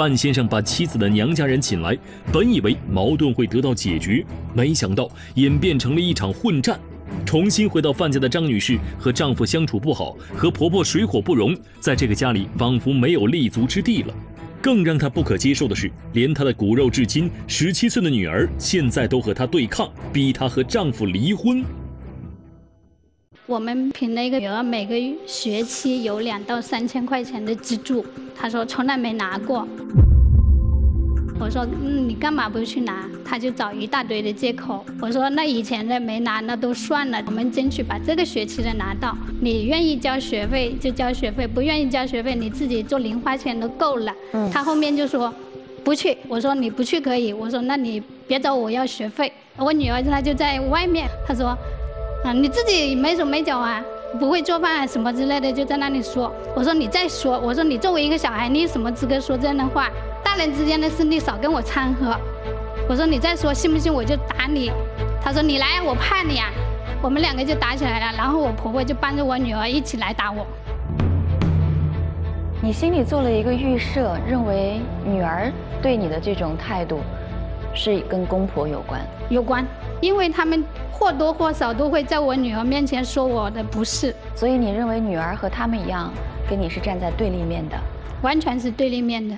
范先生把妻子的娘家人请来，本以为矛盾会得到解决，没想到演变成了一场混战。重新回到范家的张女士和丈夫相处不好，和婆婆水火不容，在这个家里仿佛没有立足之地了。更让她不可接受的是，连她的骨肉至亲十七岁的女儿，现在都和她对抗，逼她和丈夫离婚。我们评那个女儿每个学期有两到三千块钱的资助，她说从来没拿过。我说，嗯，你干嘛不去拿？他就找一大堆的借口。我说，那以前的没拿，那都算了，我们争取把这个学期的拿到。你愿意交学费就交学费，不愿意交学费，你自己做零花钱都够了。他后面就说，不去。我说你不去可以。我说那你别找我要学费。我女儿她就在外面，她说，啊，你自己没手没脚啊，不会做饭啊什么之类的，就在那里说。我说你再说，我说你作为一个小孩，你有什么资格说这样的话？大人之间的事，你少跟我掺和。我说你再说，信不信我就打你？他说你来，我怕你啊。我们两个就打起来了，然后我婆婆就帮着我女儿一起来打我。你心里做了一个预设，认为女儿对你的这种态度是跟公婆有关？有关，因为他们或多或少都会在我女儿面前说我的不是。所以你认为女儿和他们一样，跟你是站在对立面的？完全是对立面的。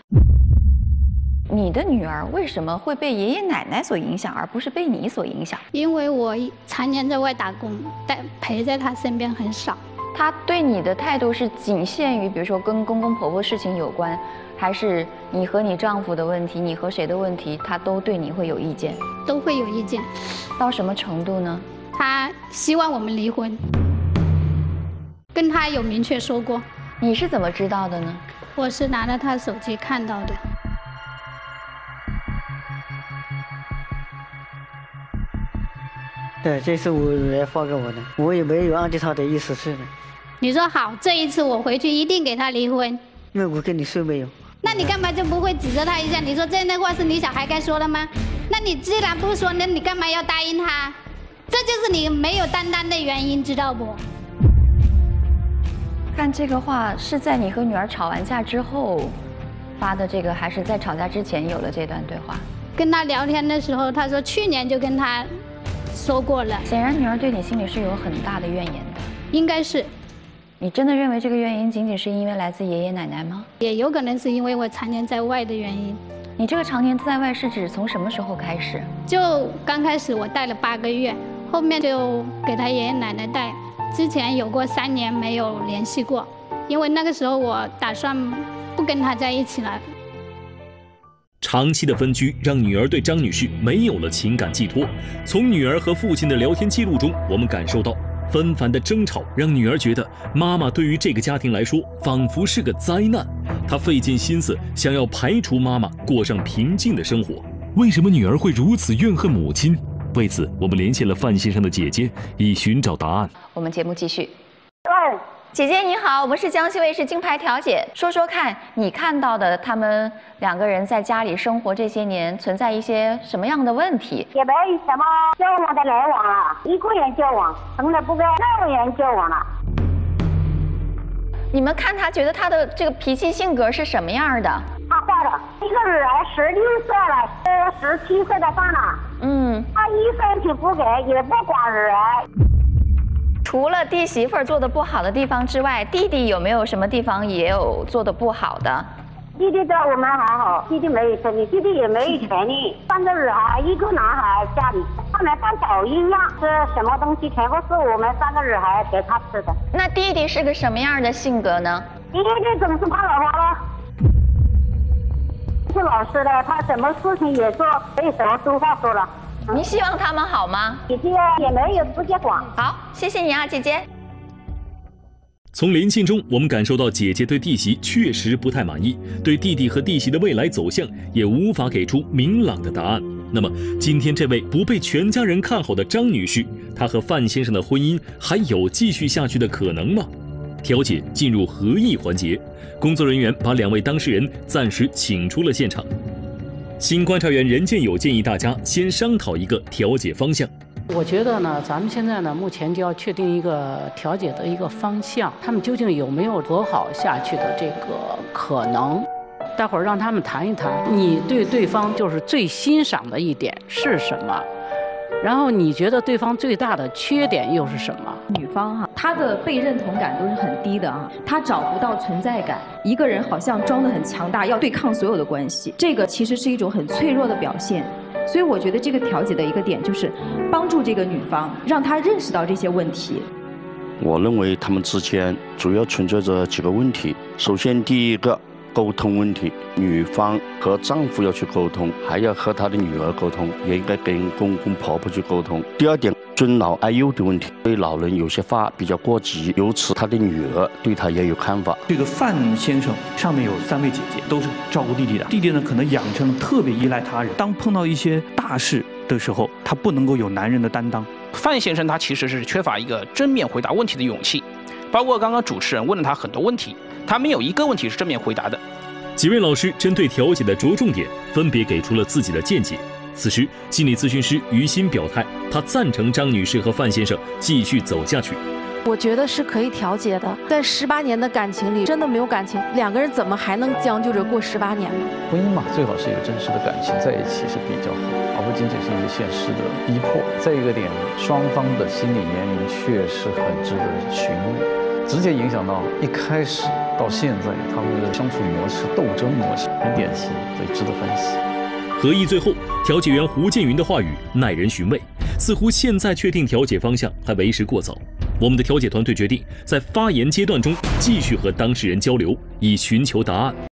你的女儿为什么会被爷爷奶奶所影响，而不是被你所影响？因为我常年在外打工，但陪在她身边很少。她对你的态度是仅限于，比如说跟公公婆婆事情有关，还是你和你丈夫的问题，你和谁的问题，他都对你会有意见？都会有意见。到什么程度呢？他希望我们离婚，跟他有明确说过。你是怎么知道的呢？我是拿着她手机看到的。对，这是我女儿发给我的，我也没有按照他的意思去的。你说好，这一次我回去一定给他离婚。那我跟你说没有？那你干嘛就不会指责他一下？你说这样的话是你小孩该说的吗？那你既然不说，那你干嘛要答应他？这就是你没有担当的原因，知道不？看这个话是在你和女儿吵完架之后发的这个，还是在吵架之前有了这段对话？跟他聊天的时候，他说去年就跟他。说过了，显然女儿对你心里是有很大的怨言的，应该是。你真的认为这个原因仅仅是因为来自爷爷奶奶吗？也有可能是因为我常年在外的原因。你这个常年在外是指从什么时候开始？就刚开始我带了八个月，后面就给他爷爷奶奶带，之前有过三年没有联系过，因为那个时候我打算不跟他在一起了。长期的分居让女儿对张女士没有了情感寄托。从女儿和父亲的聊天记录中，我们感受到纷繁的争吵让女儿觉得妈妈对于这个家庭来说仿佛是个灾难。她费尽心思想要排除妈妈，过上平静的生活。为什么女儿会如此怨恨母亲？为此，我们联系了范先生的姐姐，以寻找答案。我们节目继续。姐姐你好，我们是江西卫视金牌调解，说说看你看到的他们两个人在家里生活这些年存在一些什么样的问题？也没什么交往的来往了，一个人交往，从来不跟那个人交往了。你们看他觉得他的这个脾气性格是什么样的？他坏了，一个女儿十六岁了，呃十七岁的饭了。嗯，他一分钱不给，也不管儿。除了弟媳妇儿做的不好的地方之外，弟弟有没有什么地方也有做的不好的？弟弟对我们还好，弟弟没有权利，弟弟也没有权利。三个女孩，一个男孩家里，他们像狗一样，吃什么东西全部是我们三个女孩给他吃的。那弟弟是个什么样的性格呢？弟弟总是怕老花了，是老实的，他什么事情也做，没有什么粗话说了。你希望他们好吗？姐姐也没有直接管。好，谢谢你啊，姐姐。从连信中，我们感受到姐姐对弟媳确实不太满意，对弟弟和弟媳的未来走向也无法给出明朗的答案。那么，今天这位不被全家人看好的张女士，她和范先生的婚姻还有继续下去的可能吗？调解进入合议环节，工作人员把两位当事人暂时请出了现场。新观察员任建友建议大家先商讨一个调解方向。我觉得呢，咱们现在呢，目前就要确定一个调解的一个方向，他们究竟有没有和好下去的这个可能？待会儿让他们谈一谈，你对对方就是最欣赏的一点是什么？然后你觉得对方最大的缺点又是什么？方哈，她的被认同感都是很低的啊，她找不到存在感。一个人好像装得很强大，要对抗所有的关系，这个其实是一种很脆弱的表现。所以我觉得这个调解的一个点就是帮助这个女方，让她认识到这些问题。我认为他们之间主要存在着几个问题。首先，第一个。沟通问题，女方和丈夫要去沟通，还要和她的女儿沟通，也应该跟公公婆婆去沟通。第二点，尊老爱幼的问题，对老人有些话比较过激，由此他的女儿对他也有看法。这个范先生上面有三位姐姐，都是照顾弟弟的，弟弟呢可能养成了特别依赖他人，当碰到一些大事的时候，他不能够有男人的担当。范先生他其实是缺乏一个正面回答问题的勇气，包括刚刚主持人问了他很多问题。他没有一个问题是正面回答的。几位老师针对调解的着重点，分别给出了自己的见解。此时，心理咨询师于心表态，他赞成张女士和范先生继续走下去。我觉得是可以调解的，在十八年的感情里，真的没有感情，两个人怎么还能将就着过十八年呢？婚姻嘛，最好是有真实的感情在一起是比较好，而不仅仅是一个现实的逼迫。再一个点，双方的心理年龄确实很值得询问。直接影响到一开始到现在他们的相处模式、斗争模式，很典型，所以值得分析。合议最后，调解员胡建云的话语耐人寻味，似乎现在确定调解方向还为时过早。我们的调解团队决定在发言阶段中继续和当事人交流，以寻求答案。